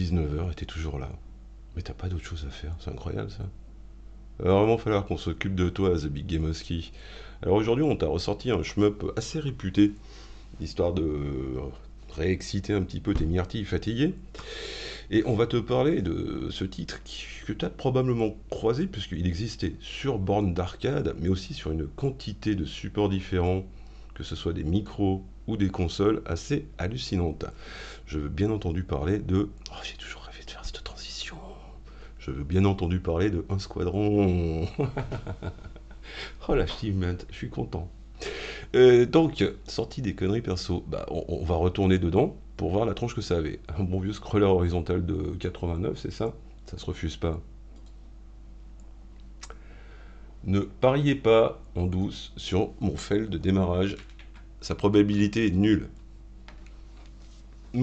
19h et t'es toujours là. Mais t'as pas d'autre chose à faire, c'est incroyable ça. Il va vraiment falloir qu'on s'occupe de toi, The Big Game. Alors aujourd'hui, on t'a ressorti un shmup assez réputé, histoire de réexciter un petit peu tes myrtilles fatigués. Et on va te parler de ce titre que tu as probablement croisé, puisqu'il existait sur borne d'arcade, mais aussi sur une quantité de supports différents, que ce soit des micros des consoles assez hallucinantes. Je veux bien entendu parler de... Oh, j'ai toujours rêvé de faire cette transition. Je veux bien entendu parler de Un Squadron. oh l'achievement, je suis content. Euh, donc, sortie des conneries perso, bah, on, va retourner dedans pour voir la tronche que ça avait. Un bon vieux scroller horizontal de 89, c'est ça? Ça se refuse pas. Ne pariez pas en douce sur mon fail de démarrage. Sa probabilité est nulle.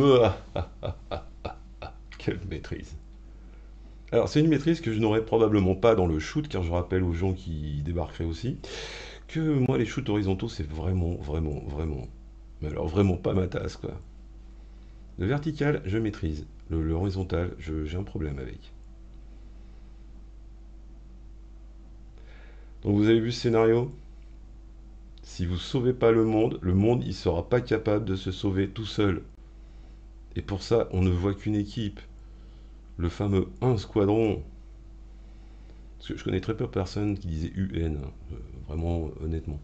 Quelle maîtrise. Alors c'est une maîtrise que je n'aurais probablement pas dans le shoot, car je rappelle aux gens qui débarqueraient aussi, que moi les shoots horizontaux c'est vraiment, vraiment, vraiment, mais alors vraiment pas ma tasse quoi. Le vertical je maîtrise, le, horizontal j'ai un problème avec. Donc vous avez vu ce scénario? Si vous sauvez pas le monde, le monde il sera pas capable de se sauver tout seul. Et pour ça on ne voit qu'une équipe. Le fameux 1 squadron. Parce que je connais très peu de personnes qui disaient UN, hein, euh, vraiment honnêtement.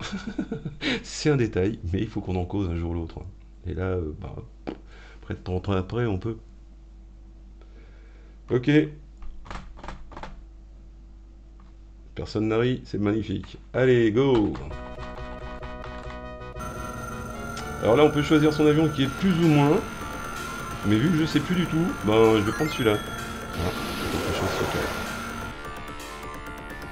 c'est un détail, mais il faut qu'on en cause un jour ou l'autre. Hein. Et là, euh, bah, près de 30 ans après, on peut. Ok. Personne n'arrive, c'est magnifique. Allez, go Alors là, on peut choisir son avion qui est plus ou moins. Mais vu que je sais plus du tout, ben je vais prendre celui-là.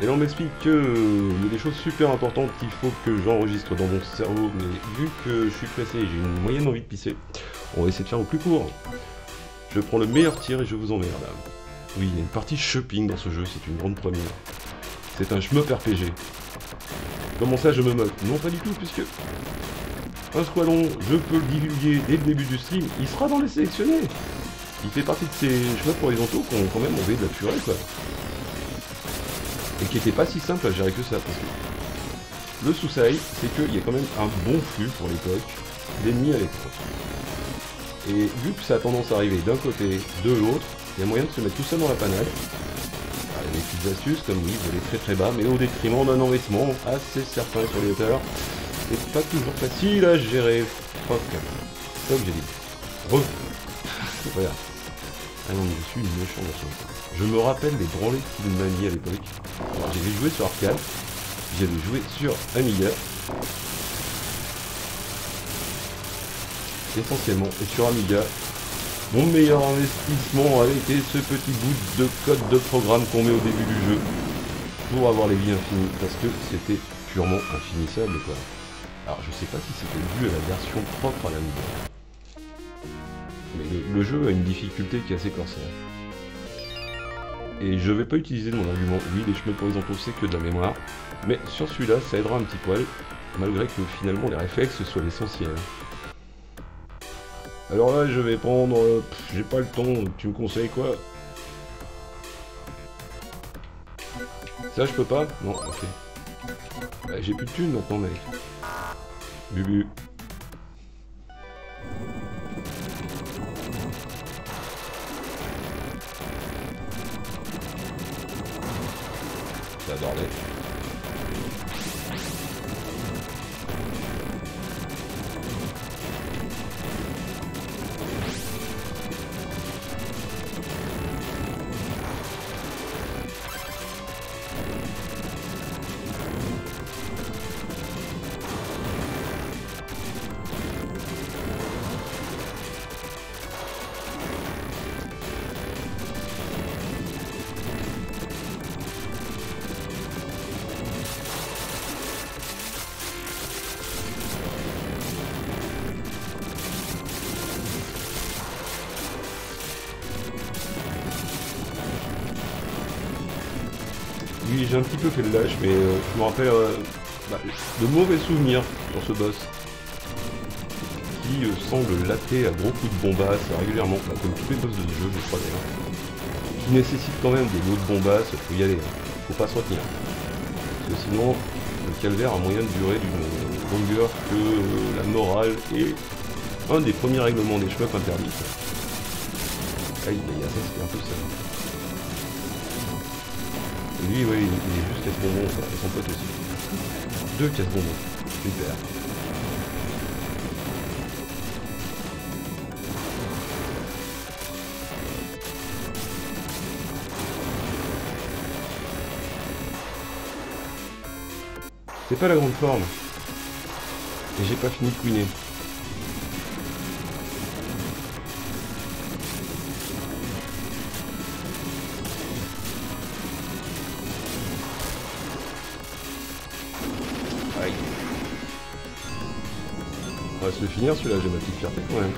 Et là on m'explique qu'il y a des choses super importantes qu'il faut que j'enregistre dans mon cerveau, mais vu que je suis pressé et j'ai une moyenne envie de pisser, on va essayer de faire au plus court. Je prends le meilleur tir et je vous emmerde. Oui, il y a une partie shopping dans ce jeu, c'est une grande première. C'est un shmup RPG. Comment ça je me moque? Non pas du tout, puisque... Un squadron, je peux le divulguer dès le début du stream, il sera dans les sélectionnés. Il fait partie de ces shmups horizontaux qui ont quand même envie de la purée, quoi et qui était pas si simple à gérer que ça. Parce que le sous-side, c'est qu'il y a quand même un bon flux pour l'époque d'ennemis à l'époque. Et vu que ça a tendance à arriver d'un côté, de l'autre, il y a moyen de se mettre tout ça dans la panade. Ah, il y a des petites astuces comme oui, voler très très bas, mais au détriment d'un envahissement assez certain sur les hauteurs. C'est pas toujours facile à gérer. Fuck. Que j'ai dit. Re. Regarde. Ah non, mais je suis méchant dans ce Je me rappelle des branlées qu'il m'a mis à l'époque. J'avais joué sur arcade, j'avais joué sur Amiga. Essentiellement, et sur Amiga, mon meilleur investissement avait été ce petit bout de code de programme qu'on met au début du jeu pour avoir les vies infinies, parce que c'était purement infinissable quoi. Alors je sais pas si c'était dû à la version propre à l'Amiga. Mais le, jeu a une difficulté qui est assez corsaire. Et je vais pas utiliser mon argument, oui les chemins horizontaux c'est que de la mémoire, mais sur celui-là ça aidera un petit poil, malgré que finalement les réflexes soient l'essentiel. Alors là je vais prendre... J'ai pas le temps, tu me conseilles quoi? Ça je peux pas? Non, ok. Bah, j'ai plus de thunes maintenant mec. Bubu. J'adore les... j'ai un petit peu fait le lâche, mais euh, je me rappelle euh, bah, de mauvais souvenirs sur ce boss. qui euh, semble latter à gros coups de bombasse régulièrement, bah, comme tous les boss de ce jeu, je crois d'ailleurs. Qui nécessite quand même des lots de bombasse, faut y aller, hein. faut pas se retenir. Parce que sinon, le calvaire a moyen de durer d'une longueur que la morale et un des premiers règlements des shmups interdits. Aïe, ça c'était un peu ça. Lui, ouais, il, est juste casse-bonbon, ça, et son pote aussi. Deux casse-bonbons. Super. C'est pas la grande forme. Et j'ai pas fini de couiner. Se finir celui-là, j'ai ma petite fierté quand même.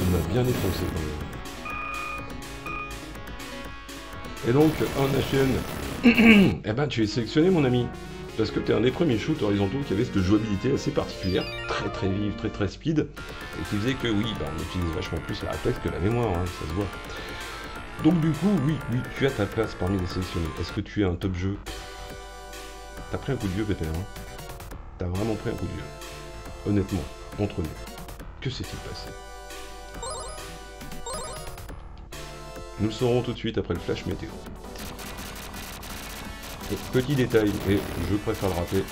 Il m'a bien défoncé quand même. Et donc, en HN, eh ben tu es sélectionné mon ami. Parce que es un des premiers shoots horizontaux qui avait cette jouabilité assez particulière, très très vive, très très speed, et qui faisait que oui, bah, on utilise vachement plus la réflexe que la mémoire, hein, ça se voit. Donc du coup, oui, oui, tu as ta place parmi les sélectionnés. Est-ce que tu es un top jeu? T'as pris un coup de vieux, Pépé, hein? T'as vraiment pris un coup de vieux. Honnêtement, entre nous, que s'est-il passé? Nous le saurons tout de suite après le flash météo. Et petit détail, et je préfère le rappeler,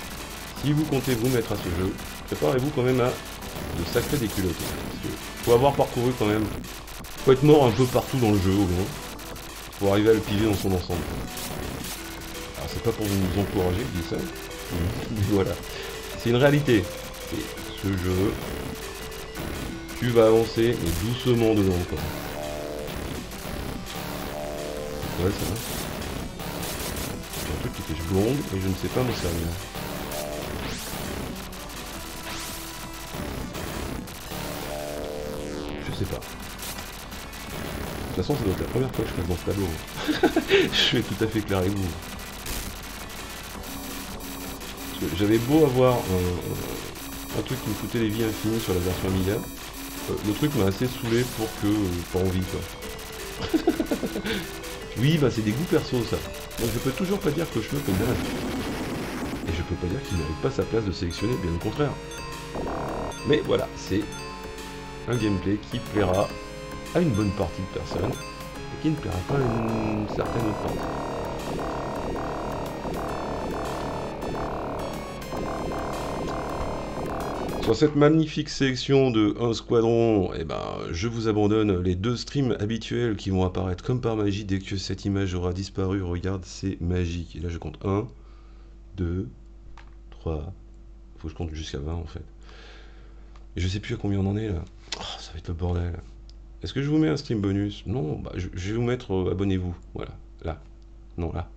si vous comptez vous mettre à ce jeu, préparez-vous quand même à de sacrés déculottés. Parce que faut avoir parcouru quand même, faut être mort un peu partout dans le jeu au moins, pour arriver à le piger dans son ensemble. Alors c'est pas pour vous encourager je dis ça, mais voilà. C'est une réalité. C'est ce jeu, tu vas avancer, doucement dedans quoi. Ouais, ça va. Et je ne sais pas m'en servir. Je sais pas. De toute façon, ça doit être la première fois que je passe dans ce tableau. je suis tout à fait clair avec vous. J'avais beau avoir un, truc qui me coûtait les vies infinies sur la version Amiga, euh, le truc m'a assez saoulé pour que pas envie quoi. oui, bah c'est des goûts perso ça. Donc je peux toujours pas dire que je me bien Et je peux pas dire qu'il n'avait pas sa place de sélectionner, bien au contraire. Mais voilà, c'est un gameplay qui plaira à une bonne partie de personnes et qui ne plaira pas à une certaine autre partie. Sur cette magnifique sélection de un squadron, eh ben, je vous abandonne les deux streams habituels qui vont apparaître comme par magie dès que cette image aura disparu. Regarde, c'est magique. Et là, je compte 1, 2, 3. Faut que je compte jusqu'à 20 en fait. Et je sais plus à combien on en est là. Oh, ça va être le bordel. Est-ce que je vous mets un stream bonus? Non, bah, je, je vais vous mettre euh, abonnez-vous. Voilà, là. Non, là.